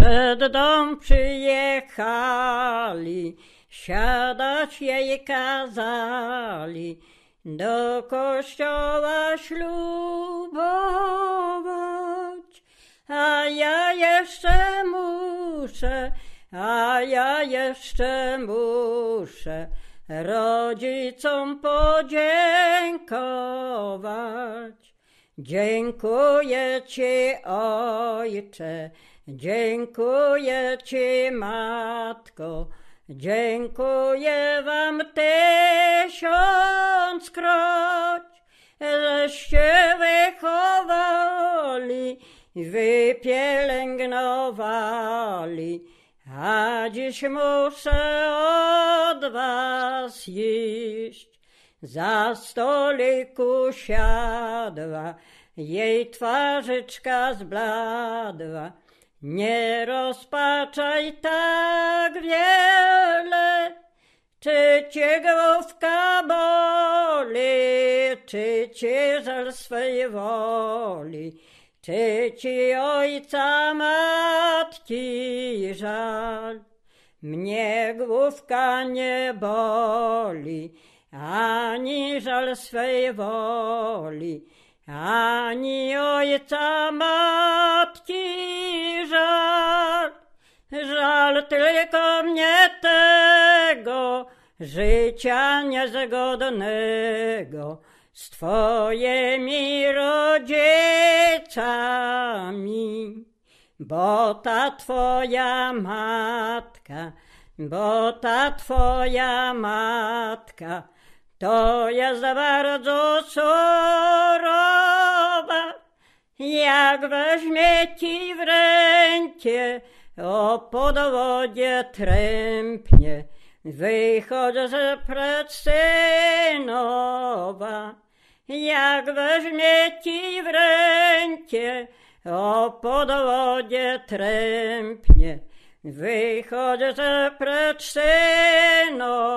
Przed dom przyjechali, siadać jej kazali, do kościoła ślubować. A ja jeszcze muszę, a ja jeszcze muszę rodzicom podziękować. Dziękuję Ci, Ojcze, dziękuję Ci, Matko, dziękuję Wam tysiąckroć, żeście wychowali, wypielęgnowali, a dziś muszę od Was iść. Za stoliku siadła, jej twarzyczka zbladła. Nie rozpaczaj tak wiele, czy cię główka boli, czy cię żal swej woli, czy ci ojca matki żal. Mnie główka nie boli, ani żal swej woli, ani ojca matki żal. Żal tylko mnie tego życia niezgodnego z twoimi rodzicami, bo ta twoja matka, bo ta twoja matka to jest bardzo surowa. Jak weźmie ci w rękę, o podwodzie trępnie, wychodzę z przed synowa. Jak weźmie ci w rękę, o podwodzie trępnie, wychodzę z przed synowa.